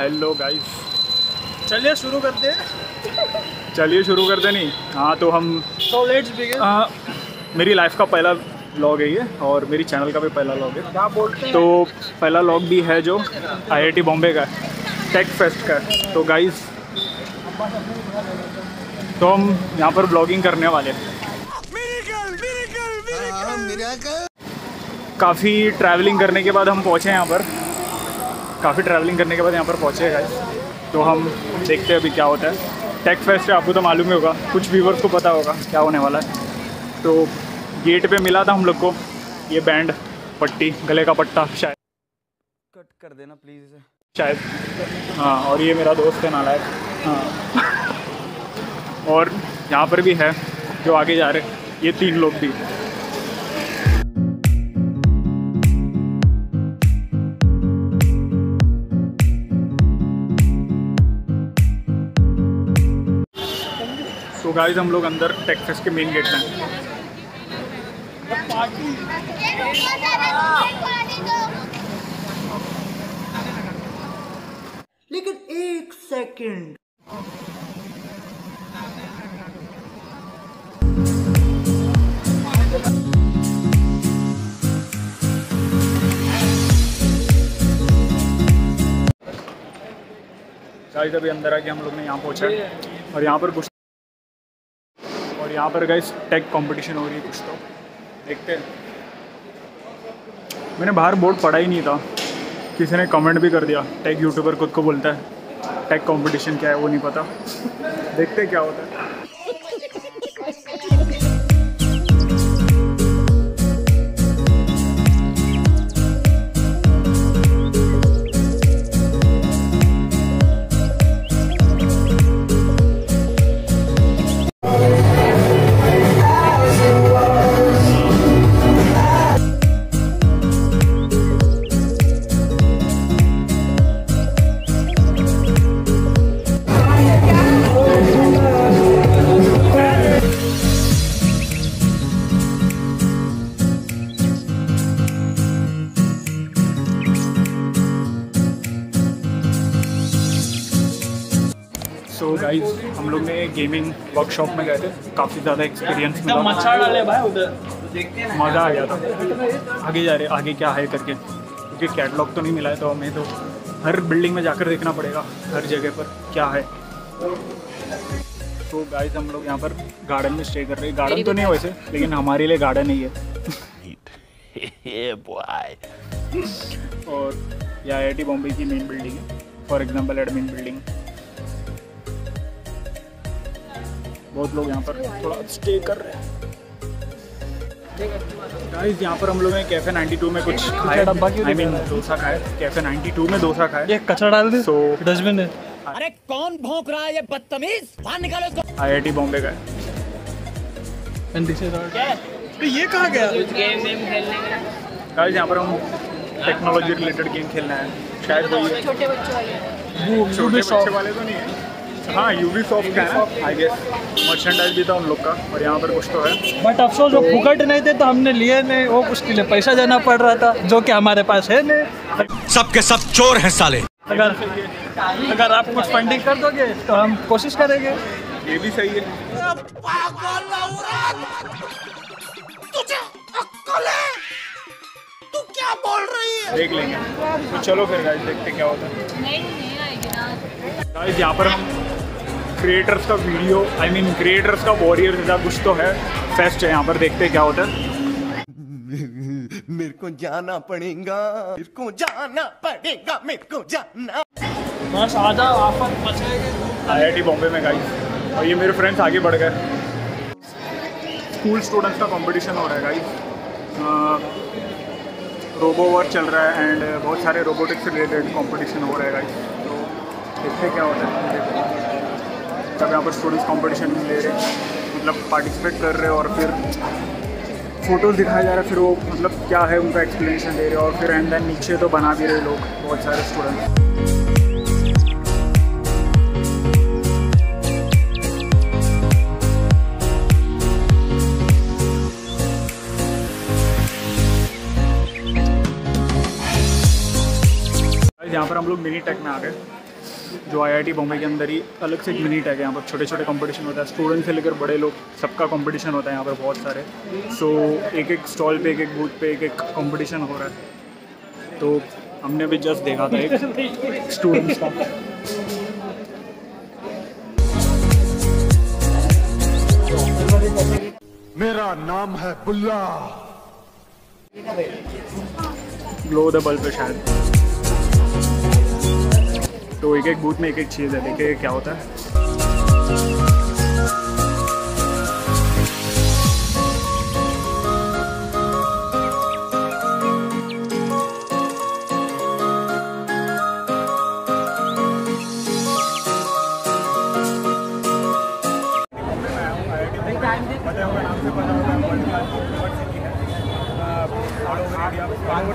Hello guys चलिए शुरू करते हैं। चलिए शुरू करते नहीं। हाँ तो हम सो लेट्स बिगिन आ, मेरी लाइफ का पहला व्लॉग है ये और मेरी चैनल का भी पहला व्लॉग है। क्या बोलते हैं? तो पहला व्लॉग भी है जो आईआईटी बॉम्बे का है टेक फेस्ट का है। तो गाइस तो हम यहाँ पर ब्लॉगिंग करने वाले हैं। काफ़ी ट्रैवलिंग करने के बाद हम पहुँचे यहाँ पर। काफ़ी ट्रैवलिंग करने के बाद यहाँ पर पहुँचे गए तो हम देखते हैं अभी क्या होता है। टेक फेस्ट है आपको तो मालूम ही होगा कुछ व्यूवर्स को पता होगा क्या होने वाला है। तो गेट पे मिला था हम लोग को ये बैंड पट्टी गले का पट्टा शायद। कट कर देना प्लीज़ इसे शायद। हाँ और ये मेरा दोस्त है नालायक। हाँ। और यहाँ पर भी है जो आगे जा रहे ये तीन लोग भी। गाइस हम लोग अंदर टेक्सास के मेन गेट में। लेकिन एक सेकंड गाइस अभी अंदर आके हम लोग ने यहाँ पहुँचा। और यहाँ पर कुछ और यहाँ पर गई टेक कंपटीशन हो रही है कुछ तो। देखते हैं। मैंने बाहर बोर्ड पढ़ा ही नहीं था। किसी ने कमेंट भी कर दिया। टेक यूट्यूबर खुद को बोलता है टेक कंपटीशन क्या है, वो नहीं पता। देखते क्या होता है। सो गाइस हम लोग ने गेमिंग वर्कशॉप में गए थे। काफ़ी ज़्यादा एक्सपीरियंस मिला मच्छर डाले भाई उधर। मज़ा आ गया था। आगे जा रहे आगे क्या है करके। क्योंकि कैटलॉग तो नहीं मिला है तो हमें तो हर बिल्डिंग में जाकर देखना पड़ेगा हर जगह पर क्या है। तो गाइस हम लोग यहाँ पर गार्डन में स्टे कर रहे हैं। गार्डन तो नहीं है वैसे लेकिन हमारे लिए गार्डन ही है। और ये आई आई बॉम्बे की मेन बिल्डिंग है। फॉर एग्ज़ाम्पल एडमिन बिल्डिंग बहुत लोग यहाँ पर थोड़ा स्टे कर रहे हैं। गाइस यहाँ पर हम लोग ने कैफ़े 92 में कुछ खाया डब्बा क्यों आई मीन डोसा खाया कैफ़े 92 में डोसा खाया ये कचरा डाल दे सो डस्टबिन है। अरे कौन भौंक रहा है ये बदतमीज? बाहर निकालो इसको। आईआईटी बॉम्बे का है। And this is our- तो ये कहाँ गया? गाइस यहाँ पर हम टेक्नोलॉजी रिलेटेड गेम खेलना है। शायद वही छोटे बच्चों वाले। वो छोटे यूबी बच्चे वाले तो नहीं है। हाँ यूवी सॉफ्ट का है आई गेस मर्चेंडाइज भी था उन लोग का और यहाँ पर कुछ तो है। बट अफसोस वो फुकट नहीं थे तो हमने लिए नहीं वो उसके लिए पैसा देना पड़ रहा था जो कि हमारे पास है नहीं। सबके सब चोर हैं साले। अगर अगर आप कुछ फंडिंग कर दोगे तो हम कोशिश करेंगे। ये भी सही है। देख लेंगे। तो चलो फिर गाइस देखते क्या होता है। गाइस यहाँ पर हम क्रिएटर्स का वीडियो आई मीन क्रिएटर्स का वॉरियर ऐसा कुछ तो है। फेस्ट है यहाँ पर देखते हैं क्या होता है। मेरे को जाना पड़ेगा मेरे को जाना पड़ेगा मेरे को जाना। बस आ जाओ आफत मचेगी आईआईटी बॉम्बे में गाइस और ये मेरे फ्रेंड्स आगे बढ़ गए। स्कूल स्टूडेंट्स का कंपटीशन हो रहा है गाइस रोबो वर्क चल रहा है एंड बहुत सारे रोबोटिक्स रिलेटेड कंपटीशन हो रहा है गाइस हैं क्या होता है? तब यहाँ पर स्टूडेंट्स कंपटीशन ले रहे मतलब पार्टिसिपेट कर रहे और फिर फ़ोटोज़ दिखाया जा रहा फिर वो मतलब क्या है उनका एक्सप्लेनेशन दे रहे और फिर एंड देन नीचे तो बना भी रहे लोग, बहुत सारे स्टूडेंट्स यहाँ पर हम लोग मिनी टेक में आ गए। जो आईआईटी बॉम्बे के अंदर ही अलग से एक मिनी टैग है यहाँ पर छोटे छोटे कंपटीशन होता है। स्टूडेंट से लेकर बड़े लोग सबका कंपटीशन होता है यहाँ पर बहुत सारे। सो so, एक एक स्टॉल पे एक एक बूथ पे एक एक कंपटीशन हो रहा है। तो हमने भी जस्ट देखा था एक स्टूडेंट्स का। मेरा नाम है बुल्ला। ग्लो द बल्ब शायद। तो एक एक बूथ में एक एक चीज़ है, देखिए क्या होता है।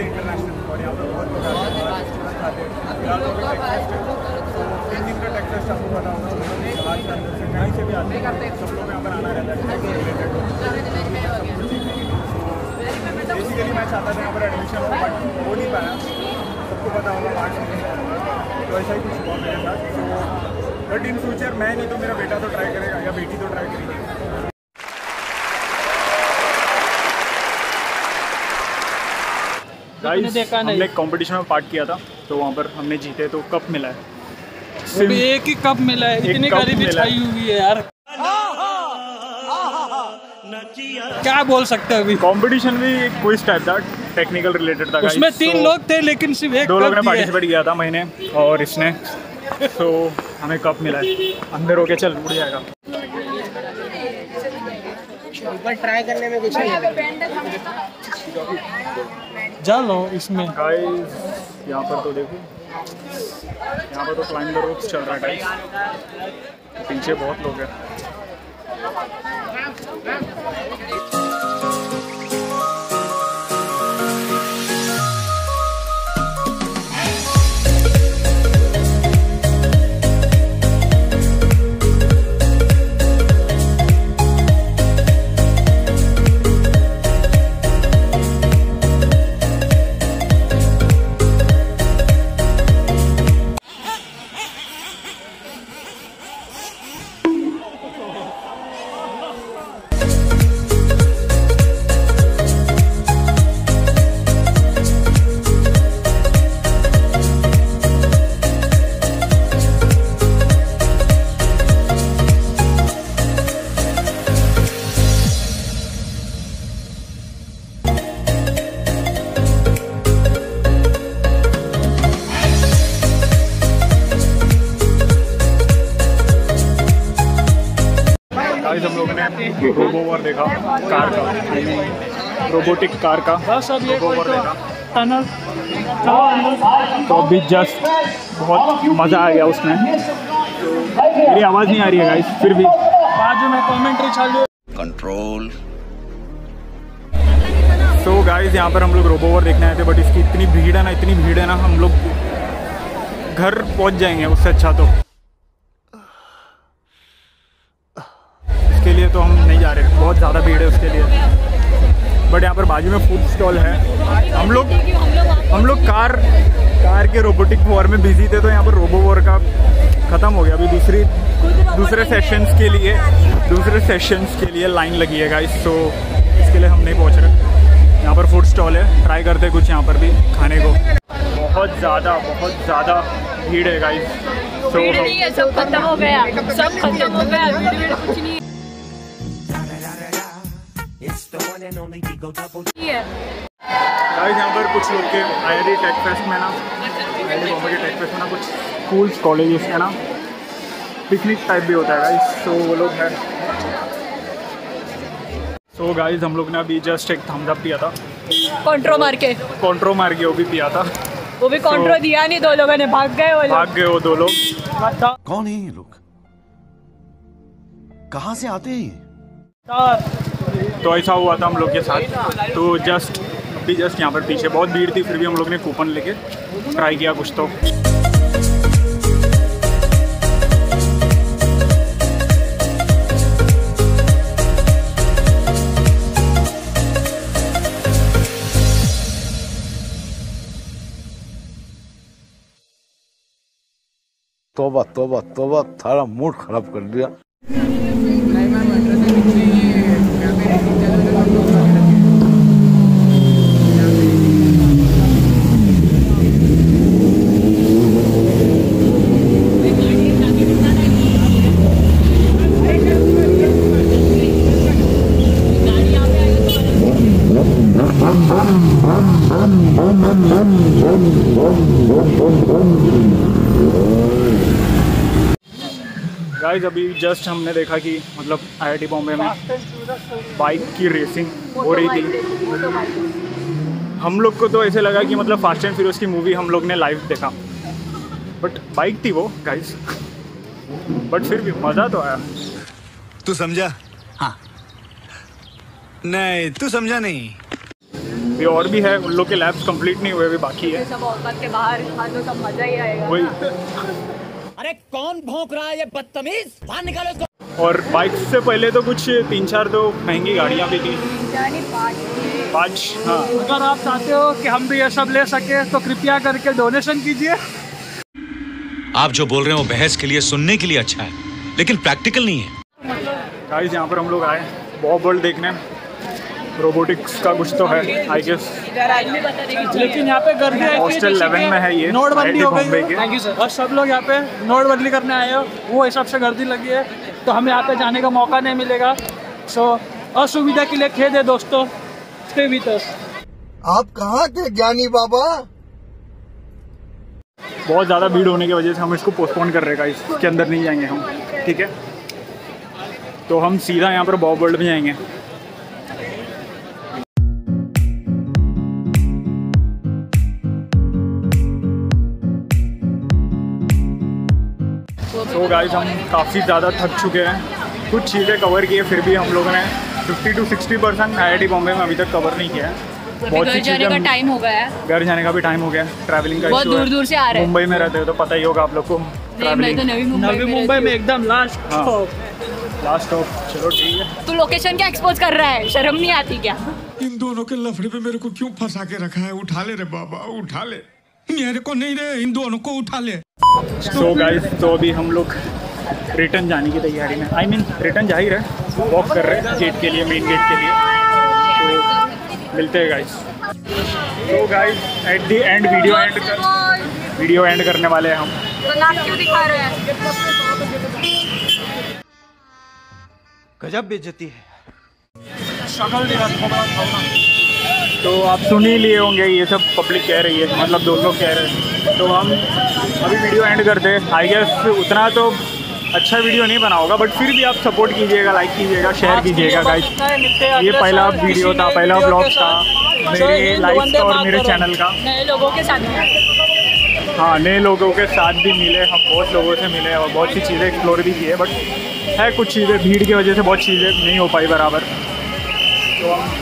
इंटरनेशनल पर बहुत आते हैं स्टूडेंट्स आते हैं फ़िलहाल तो अभी टेक फेस्ट है तो तीन दिन का टेक फेस्ट आपको पता होगा समाज के अंदर से कहीं से भी आते हैं सब लोग यहाँ पर आना रहता है tech से related बेसिकली मैं चाहता था यहाँ पर एडमिशन हो बट हो नहीं पाया सबको पता होगा मार्च में तो ऐसा ही कुछ हुआ मेरे साथ तो बट इन फ्यूचर मैं नहीं तो मेरा बेटा तो ट्राई करेगा या बेटी तो ट्राई करेगी। नहीं। हमने एक कंपटीशन में पार्ट किया था तो वहाँ पर हमने जीते तो कप मिला है। भी एक ही कप मिला है इतनी गरीबी छाई हुई है यार। क्या बोल सकते हैं अभी? कंपटीशन भी एक क्विज टाइप था टेक्निकल रिलेटेड था उसमें तीन So, लोग थे लेकिन सिर्फ़ एक दो लोग ने। पार्टिसिपेट किया था मैंने और इसने। तो हमें कप मिला है। अंदर होके चल उड़ जाएगा। जा लो इसमें। गाइस यहाँ पर तो देखो। यहाँ पर तो क्लाइंबर द रोप्स चल रहा है गाइस पीछे बहुत लोग हैं। रोबोवर देखा। कार का। रोबोटिक कार का। बस अब ये रोबोवर तो देखा। टनल तो अभी जस्ट बहुत मज़ा आ गया उसमें। मेरी आवाज़ नहीं आ रही है गाइस फिर भी। बाजू में कमेंट्री चालू कंट्रोल तो गाइस यहाँ पर हम लोग रोबोवर देखने आए थे बट इसकी इतनी भीड़ है ना इतनी भीड़ है ना हम लोग घर पहुँच जाएँगे उससे अच्छा तो। इसके लिए तो हम नहीं जा रहे। बहुत ज़्यादा भीड़ है उसके लिए। बट यहाँ पर बाजू में फ़ूड स्टॉल है। हम लोग हम लोग कार कार के रोबोटिक वॉर में बिज़ी थे तो यहाँ पर रोबो वॉर का ख़त्म हो गया। अभी दूसरी दूसरे सेशंस के लिए दूसरे सेशंस के लिए लाइन लगी है गाइस तो इसके लिए हम नहीं पहुँच रहे। यहाँ पर फ़ूड स्टॉल है। ट्राई करते कुछ यहाँ पर भी खाने को। बहुत ज़्यादा बहुत ज़्यादा भीड़ है गाइस तो है सब खत्म हो गया। सब खत्म हो गया। गाइस यहाँ पर कुछ लोग के आई टेक फेस्ट में ना। आई बॉम्बे के टेक फेस्ट में ना कुछ स्कूल्स कॉलेजेस में ना। पिकनिक टाइप भी होता है गाइस तो वो लोग हैं। तो गाइस हम लोग ने अभी जस्ट एक थम्स अप पिया था। कॉन्ट्रो मार के। कॉन्ट्रो मार के वो भी पिया था। वो भी कॉन्ट्रो तो- दिया नहीं दो लोगों ने भाग गए वो लोग। भाग गए वो दो लोग। कौन है ये लोग? कहाँ से आते हैं ये? तो ऐसा हुआ था हम लोग के साथ। तो जस्ट अभी जस्ट यहाँ पर पीछे बहुत भीड़ थी, फिर भी हम लोग ने कूपन लेके ट्राई किया कुछ तो। तोबा तोबा तोबा, थारा मूड खराब कर दिया। गाइस अभी जस्ट हमने देखा कि मतलब आईआईटी बॉम्बे में बाइक की रेसिंग हो रही थी। हम लोग को तो ऐसे लगा कि मतलब फास्ट एंड फ्यूरियस की मूवी हम लोग ने लाइव देखा। बट बाइक थी वो गाइस बट फिर भी मज़ा तो आया। तू समझा? हाँ। नहीं तू समझा नहीं। ये और भी है उन लोग के लैब्स कंप्लीट नहीं हुए अभी बाकी है। सब औकात के बाहर हाँ तो सब मज़ा ही आएगा वही। अरे कौन भौंक रहा है ये बदतमीज? बाहर निकालो इसको। और बाइक से पहले तो कुछ तीन चार दो महँगी गाड़ियाँ भी थी। पाँच। हाँ। अगर आप चाहते हो कि हम भी ये सब ले सके तो कृपया करके डोनेशन कीजिए। आप जो बोल रहे हो बहस के लिए सुनने के लिए अच्छा है लेकिन प्रैक्टिकल नहीं है। गाइस यहाँ पर हम लोग आए बहुत वर्ल्ड देखने। रोबोटिक्स का कुछ तो है आई गेस भी बता देगी लेकिन यहाँ पे गर्दी आई थी हॉस्टल जैसे 11 कि में है ये, नोटबंदी हो गई। बॉम्बे थैंक यू सर और सब लोग यहाँ पे नोटबंदी करने आए हो वो हिसाब से गर्दी लगी है तो हमें यहाँ पे जाने का मौका नहीं मिलेगा। सो असुविधा के लिए खेद है दोस्तों। स्टे विथ अस आप कहाँ थे ज्ञानी बाबा? बहुत ज़्यादा भीड़ होने की वजह से हम इसको पोस्टपोन कर रहे हैं इसके अंदर नहीं जाएँगे हम ठीक है? तो हम सीधा यहाँ पर बॉब वर्ल्ड में जाएँगे। तो गाइस हम काफ़ी ज़्यादा थक चुके हैं। कुछ चीज़ें कवर की है फिर भी हम लोगों ने 50 टू 60 परसेंट आई बॉम्बे में अभी तक कवर नहीं किया है। बहुत घर सी जाने का चीज़ें टाइम हो गया है। घर जाने का भी टाइम हो गया ट्रैवलिंग का बहुत दूर-दूर से आ रहे हैं। मुंबई में रहते हो तो पता ही होगा आप लोग को। नहीं मैं तो नवी मुंबई में मुंबई रहती में एकदम लास्ट हाँ। लास्ट स्टॉप चलो ठीक है। हूँ। तू लोकेशन क्या एक्सपोज कर रहा है? शर्म नहीं आती क्या? इन दोनों के लफड़े पे मेरे को क्यों फंसा के रखा है? उठा ले रे बाबा उठा ले। मेरे को नहीं रे इन दोनों को उठा ले। सो गाइस तो अभी हम लोग रिटर्न जाने की तैयारी में। आई मीन रिटर्न जा ही रहे वॉक कर रहे हैं गेट के लिए मेन गेट के लिए। तो मिलते हैं गाइस तो guys at the end video end कर वीडियो एंड करने वाले हैं हम। तो नाक क्यों दिखा रहे हैं गजब बेइज्जती है। शक्ल दिखा तो आप सुन ही लिए होंगे ये सब पब्लिक कह रही है मतलब दोस्त लोग कह रहे हैं। तो हम अभी वीडियो एंड करते हैं। आई गेस उतना तो अच्छा वीडियो नहीं बना होगा बट फिर भी आप सपोर्ट कीजिएगा लाइक कीजिएगा शेयर कीजिएगा गाइस ये पहला वीडियो था पहला ब्लॉग था मेरे लाइफ का और मेरे चैनल का। नए लोगों के साथ हाँ नए लोगों के साथ भी मिले हम बहुत लोगों से मिले और बहुत सी चीज़ें एक्सप्लोर भी किए बट है कुछ चीज़ें भीड़ की वजह से बहुत चीज़ें नहीं हो पाई बराबर। तो हम